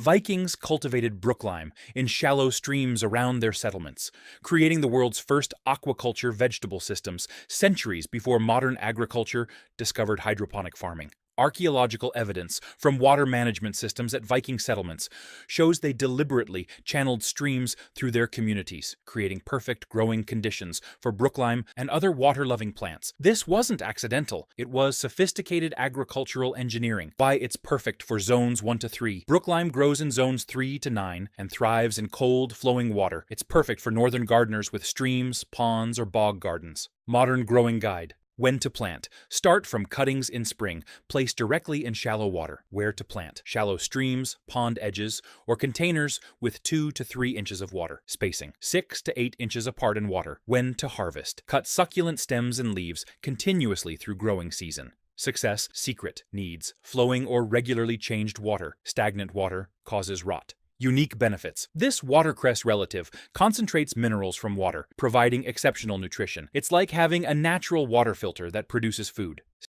Vikings cultivated brooklime in shallow streams around their settlements, creating the world's first aquaculture vegetable systems centuries before modern agriculture discovered hydroponic farming. Archaeological evidence from water management systems at Viking settlements shows they deliberately channeled streams through their communities, creating perfect growing conditions for brooklime and other water loving plants. This wasn't accidental, it was sophisticated agricultural engineering. Why it's perfect for zones 1 to 3. Brooklime grows in zones 3 to 9 and thrives in cold, flowing water. It's perfect for northern gardeners with streams, ponds, or bog gardens. Modern Growing Guide when to plant. Start from cuttings in spring. Place directly in shallow water. Where to plant. Shallow streams, pond edges, or containers with 2 to 3 inches of water. Spacing. 6 to 8 inches apart in water. When to harvest. Cut succulent stems and leaves continuously through growing season. Success secret needs flowing or regularly changed water. Stagnant water causes rot. Unique benefits. This watercress relative concentrates minerals from water, providing exceptional nutrition. It's like having a natural water filter that produces food.